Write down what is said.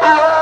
Oh,